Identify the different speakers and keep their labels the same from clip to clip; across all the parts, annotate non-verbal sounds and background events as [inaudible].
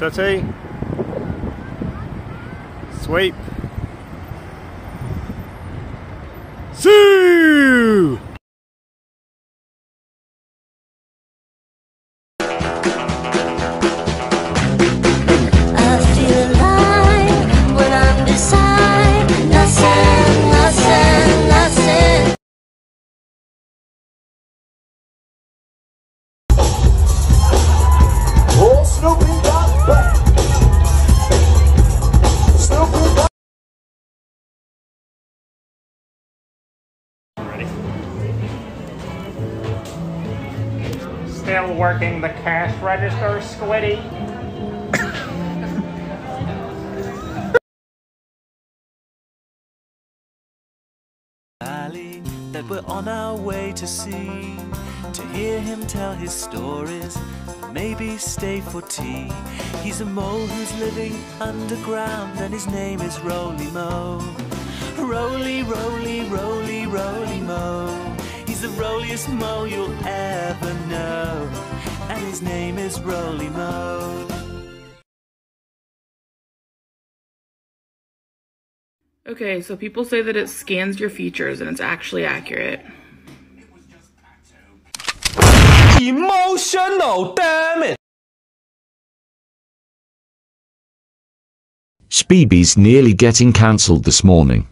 Speaker 1: Sooty. Sweep.
Speaker 2: Soo!
Speaker 1: Still working the cash register, Squiddy?
Speaker 3: that we're on our way to see. To hear him tell his stories, maybe stay for tea. He's a mole who's living underground, and his name is Roly Mo. Roly, roly, roly, roly mo. He's the roliest mo you'll ever know, and his name is Roly Mo.
Speaker 4: Okay, so people say that it scans your features and it's actually accurate.
Speaker 5: Emotional, damn it!
Speaker 6: Speeby's nearly getting cancelled this morning.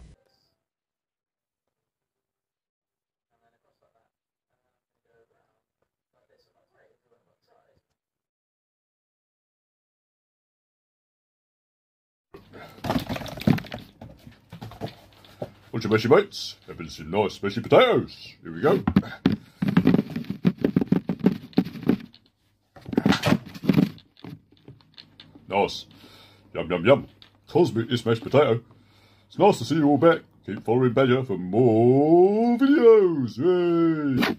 Speaker 7: Bunch of meshy mates, having some nice meshy potatoes. Here we go. Nice. Yum, yum, yum. Cosmic is mashed potato. It's nice to see you all back. Keep following Badger for more videos. Yay!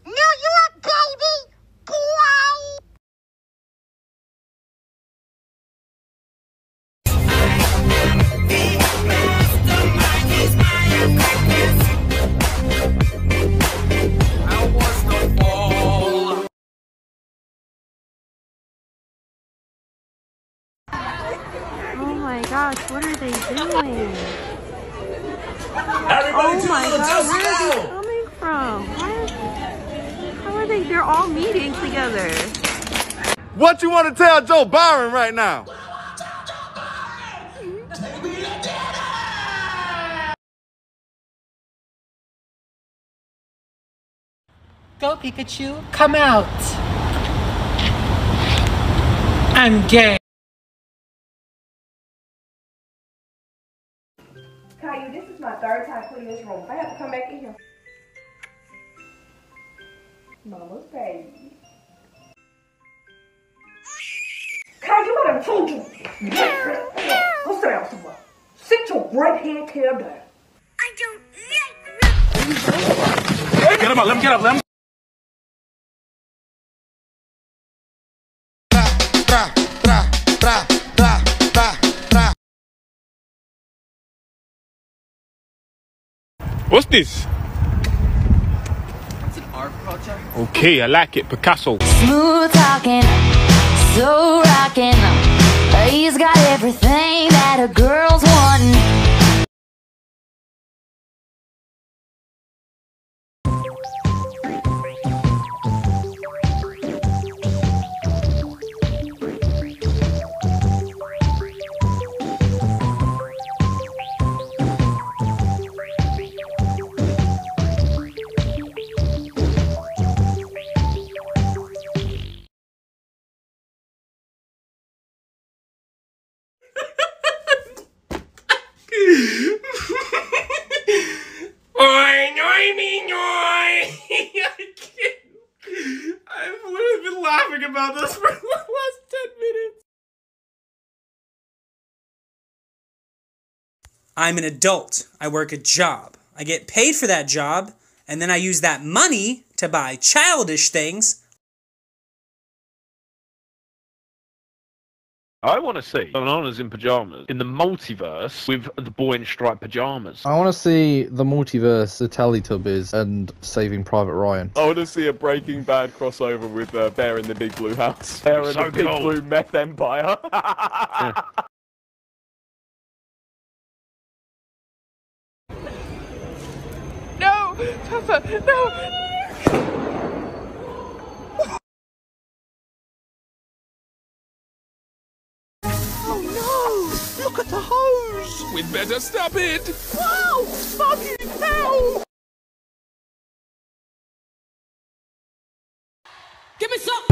Speaker 8: gosh, what are they doing?
Speaker 5: Everybody
Speaker 8: Oh
Speaker 5: to
Speaker 8: my
Speaker 5: the
Speaker 8: god, where are they coming from? Why- How are they? They're all meeting together.
Speaker 1: What you want to tell Joe Byron right now?
Speaker 9: Go Pikachu, come out. I'm gay.
Speaker 10: Caillou, this is my third time cleaning this room. If I have to come back in here. Mama's baby. Caillou, what have I told you? Go sit down somewhere. Sit your great head tail down.
Speaker 11: I don't like
Speaker 5: Get him up, let him get up, let him.
Speaker 1: What's this?
Speaker 3: It's an art project.
Speaker 1: Okay, I like it. Picasso.
Speaker 11: Smooth talking, so rocking. He's got everything that a girl's wanting.
Speaker 4: Think about this for [laughs] the last 10 minutes.
Speaker 12: I'm an adult. I work a job. I get paid for that job, and then I use that money to buy childish things.
Speaker 13: I want to see bananas in pajamas in the multiverse with the boy in striped pajamas.
Speaker 14: I want to see the multiverse, the Teletubbies, and Saving Private Ryan.
Speaker 3: I want to see a Breaking Bad crossover with uh, Bear in the Big Blue House. Bear in
Speaker 13: So
Speaker 3: the Big. Blue Meth Empire. [laughs]
Speaker 4: No! Papa, no! We'd better stop it!
Speaker 15: Whoa! Fucking hell!
Speaker 4: Give me some!